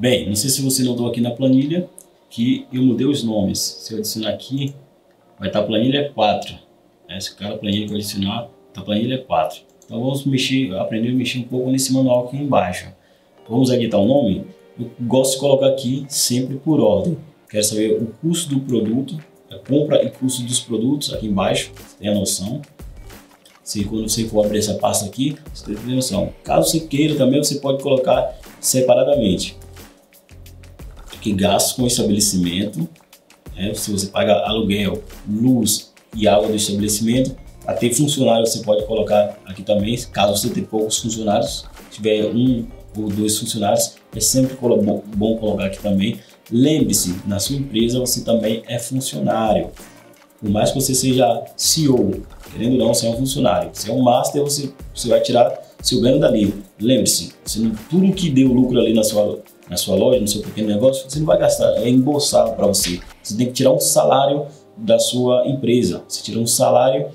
Bem, não sei se você notou aqui na planilha que eu mudei os nomes. Se eu adicionar aqui, vai estar planilha 4. Essa cara planilha que eu adicionar, tá planilha 4. Então vamos mexer, aprender a mexer um pouco nesse manual aqui embaixo. Vamos editar o nome? Eu gosto de colocar aqui sempre por ordem. Quero saber o custo do produto, a compra e custo dos produtos aqui embaixo, tem a noção. Se quando você for abrir essa pasta aqui, você tem noção. Caso você queira também, você pode colocar separadamente. Aqui gastos com estabelecimento, né? se você paga aluguel, luz e água do estabelecimento, até funcionário você pode colocar aqui também, caso você tenha poucos funcionários, tiver um ou dois funcionários, é sempre bom colocar aqui também. Lembre-se, na sua empresa você também é funcionário. Por mais que você seja CEO, querendo ou não, você é um funcionário. Você é um master, você, você vai tirar seu ganho dali. Lembre-se, tudo que deu lucro ali na sua, na sua loja, no seu pequeno negócio, você não vai gastar, é embolsado para você. Você tem que tirar um salário da sua empresa. Você tira um salário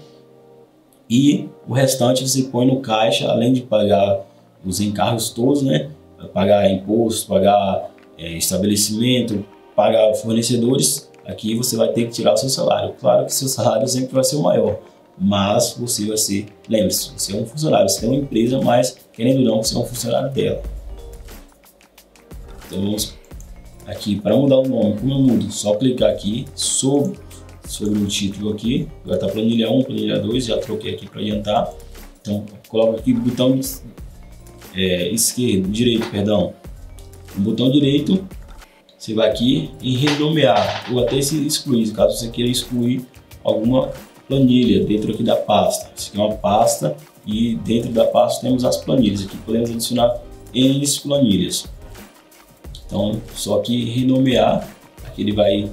e o restante você põe no caixa, além de pagar os encargos todos, né? Pagar imposto, pagar é, estabelecimento, pagar fornecedores, aqui você vai ter que tirar o seu salário. Claro que seu salário sempre vai ser o maior, mas você vai ser, lembre-se, você é um funcionário, você tem uma empresa, mas querendo ou não, você é um funcionário dela. Então vamos aqui para mudar o nome, como eu mudo? Só clicar aqui sobre, sobre o título aqui, vai estar planilha 1, planilha 2, já troquei aqui para adiantar. Então coloco aqui o botão é, esquerdo, direito, perdão, o botão direito, você vai aqui em renomear ou até se excluir, caso você queira excluir alguma planilha dentro aqui da pasta. Isso aqui é uma pasta e dentro da pasta temos as planilhas. Aqui podemos adicionar N planilhas. Então, só que renomear, aqui ele vai,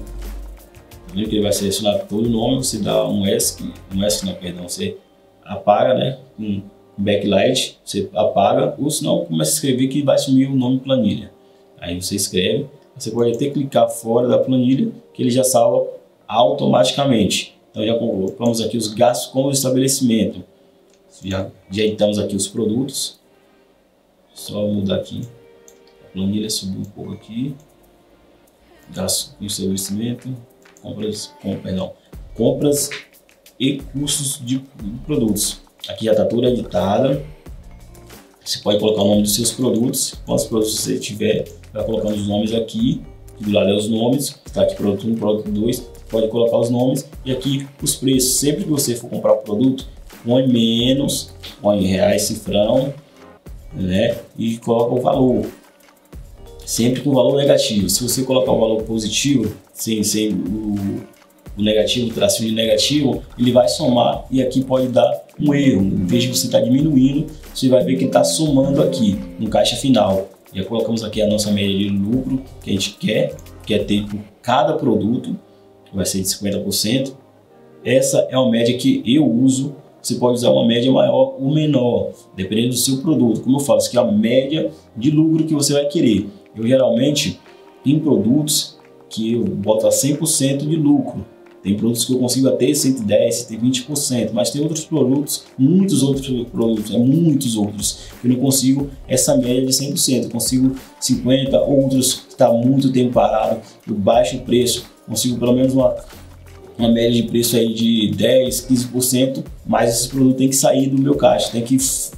tá que ele vai selecionar todo o nome, você dá um S, um S não, perdão, você apaga, né, um backlight, você apaga, ou senão começa a escrever que vai sumir o nome planilha. Aí você escreve, você pode até clicar fora da planilha, que ele já salva automaticamente. Então já colocamos aqui os gastos com o estabelecimento. Já, já editamos aqui os produtos. Só mudar aqui. Planilha subir um pouco aqui. Gastos com o estabelecimento. Compras, com, perdão, compras e custos de produtos. Aqui já está tudo editado. Você pode colocar o nome dos seus produtos. Quantos produtos você tiver, vai colocando os nomes aqui. do lado é os nomes. Está aqui produto 1, produto 2. Pode colocar os nomes. E aqui os preços. Sempre que você for comprar o produto, põe menos, põe reais, cifrão, né? E coloca o valor. Sempre com valor negativo. Se você colocar o valor positivo, sem, sem o, o negativo, o tracinho de negativo, ele vai somar e aqui pode dar um erro. Em vez de você estar tá diminuindo, você vai ver que está somando aqui no caixa final. Já colocamos aqui a nossa média de lucro que a gente quer, que é ter por cada produto, que vai ser de 50%. Essa é uma média que eu uso. Você pode usar uma média maior ou menor, dependendo do seu produto. Como eu falo, isso aqui é a média de lucro que você vai querer. Eu geralmente, em produtos que eu boto a 100% de lucro. Tem produtos que eu consigo até 110, 120%, mas tem outros produtos, muitos outros produtos, é muitos outros, que eu não consigo essa média de 100%. Eu consigo 50, outros que está muito tempo parado, eu baixo o preço, consigo pelo menos uma, uma média de preço aí de 10, 15%, mas esse produto tem que sair do meu caixa, tem que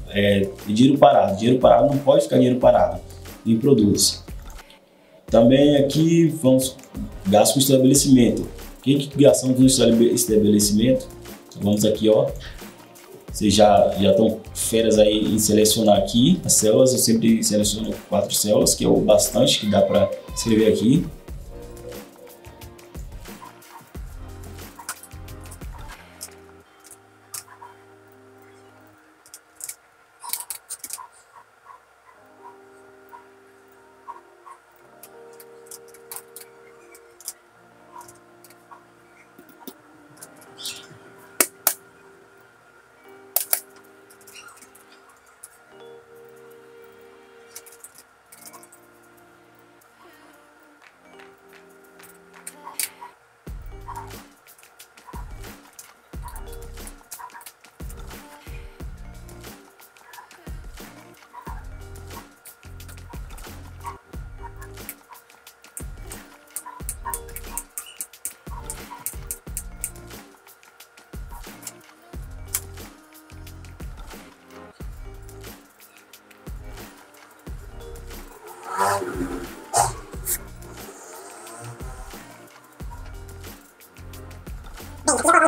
é, dinheiro parado. Dinheiro parado não pode ficar dinheiro parado em produtos. Também aqui vamos gasto com estabelecimento. Quem que criação do estabelecimento? Vamos aqui, ó. Vocês já já estão férias aí em selecionar aqui as células. Eu sempre seleciono quatro células, que é o bastante que dá para escrever aqui.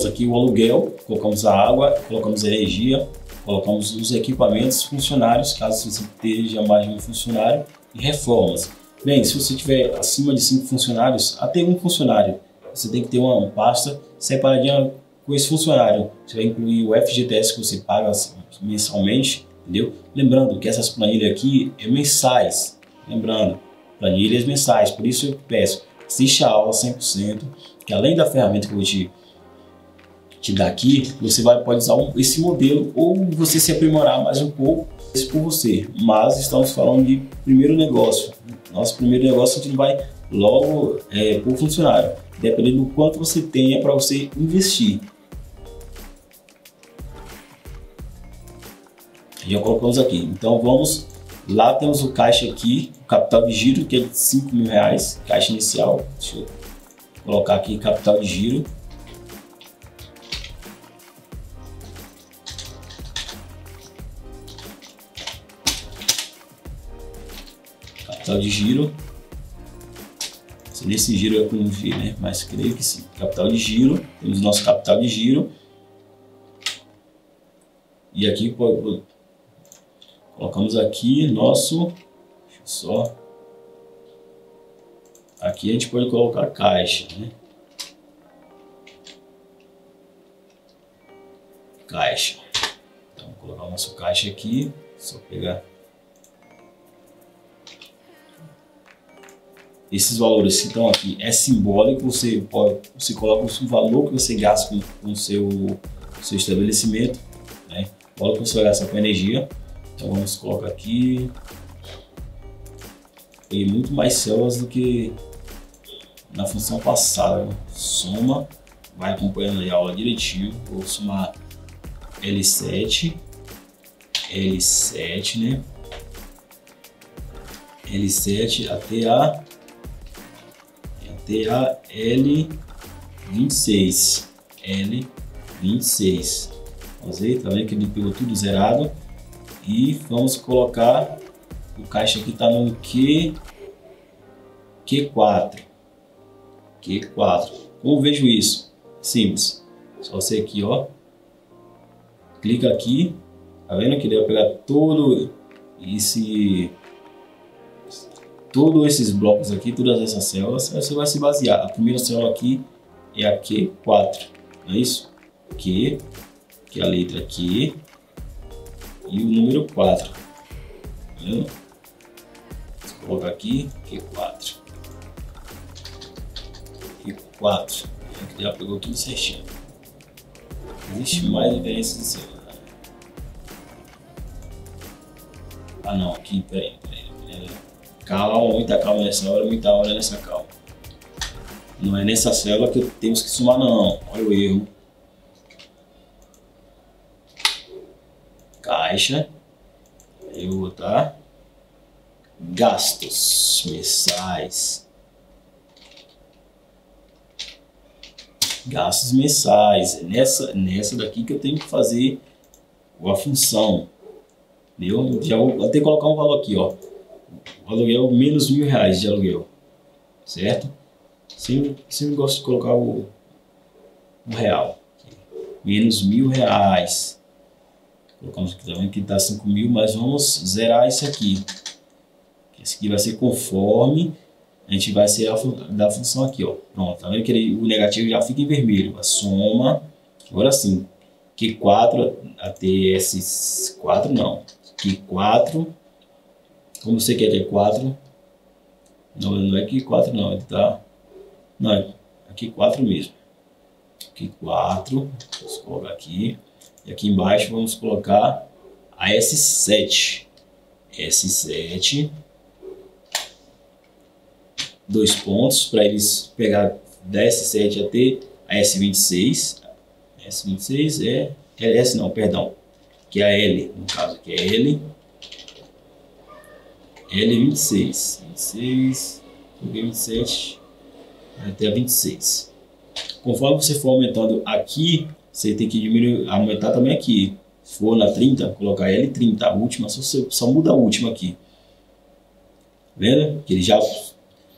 Aqui o aluguel, colocamos a água, colocamos a energia, colocamos os equipamentos, funcionários, caso você esteja mais de um funcionário, e reformas. Bem, se você tiver acima de cinco funcionários, até um funcionário, você tem que ter uma pasta separadinha com esse funcionário. Você vai incluir o FGTS que você paga mensalmente, entendeu? Lembrando que essas planilhas aqui é mensais, lembrando, planilhas mensais, por isso eu peço, assiste a aula 100%, que além da ferramenta que eu vou te te dá aqui, você vai, pode usar um, esse modelo ou você se aprimorar mais um pouco isso por você. Mas estamos falando de primeiro negócio. Nosso primeiro negócio a gente vai logo é, por funcionário, dependendo do quanto você tenha para você investir. Já colocamos aqui. Então vamos lá temos o caixa aqui, o capital de giro que é de 5 mil reais, caixa inicial. Deixa eu colocar aqui capital de giro capital de giro. Se nesse giro é com um V, né? Mas creio que sim. Capital de giro, temos nosso capital de giro. E aqui colocamos aqui nosso, só, aqui a gente pode colocar caixa, né? Caixa. Então, vou colocar o nosso caixa aqui, só pegar esses valores que estão aqui é simbólico, você, pode, você coloca o valor que você gasta com, o seu, seu estabelecimento, né? o que você vai gastar com energia. Então vamos colocar aqui e muito mais células do que na função passada. Soma, vai acompanhando a aula direitinho. Vou somar L7, L7, né? L7 até a TAL26. L26. Vamos ver, tá vendo que ele pegou tudo zerado. E vamos colocar o caixa aqui tá no Q Q4. Q4. Como vejo isso? Simples. Só você aqui, ó. Clica aqui. Tá vendo que ele vai pegar todo esse todos esses blocos aqui, todas essas células, você vai se basear. A primeira célula aqui é a Q4, não é isso? Q, que é a letra Q, e o número 4. Tá vendo? Vou colocar aqui Q4. Q4. Aqui já pegou tudo certinho. Existe mais diferença de célula. Ah não, aqui, peraí, peraí. peraí. Calma, muita calma nessa hora, muita hora nessa calma. Não é nessa célula que temos que somar não. Olha o erro. Caixa. Eu vou botar gastos mensais. Gastos mensais. É nessa, nessa daqui que eu tenho que fazer a função. Entendeu? Já vou até colocar um valor aqui, ó o aluguel menos mil reais de aluguel, certo? Sempre, sempre gosto de colocar o, o real, menos mil reais. Colocamos aqui também que dá cinco mil, mas vamos zerar isso aqui. Esse aqui vai ser conforme a gente vai ser a, da função aqui, ó. Pronto, tá vendo que ele, o negativo já fica em vermelho. A soma, agora sim, Q4 até S4 não. Q4 como você quer que é 4, não, não é aqui 4 não, ele tá, não, é aqui 4 mesmo. Aqui 4, vamos colocar aqui, e aqui embaixo vamos colocar a S7. S7, dois pontos para eles pegar da S7 até a S26. S26 é, é S não, perdão, que é a L, no caso, que é L L26. 26, 27, até 26. Conforme você for aumentando aqui, você tem que diminuir, aumentar também aqui. Se for na 30, colocar L30, a última, só, só muda a última aqui. Vendo? Que ele já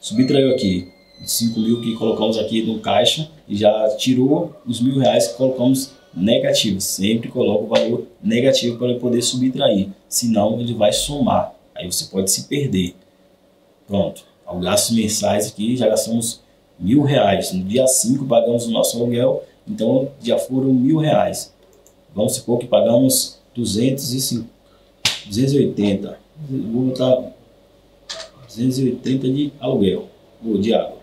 subtraiu aqui 5 mil que colocamos aqui no caixa e já tirou os mil reais que colocamos negativos. Sempre coloca o valor negativo para ele poder subtrair, senão ele vai somar. Aí você pode se perder. Pronto, ao gastos mensais aqui já gastamos mil reais. No dia 5 pagamos o nosso aluguel, então já foram mil reais. Vamos supor que pagamos 250, 280. Vou botar 280 de aluguel ou de água.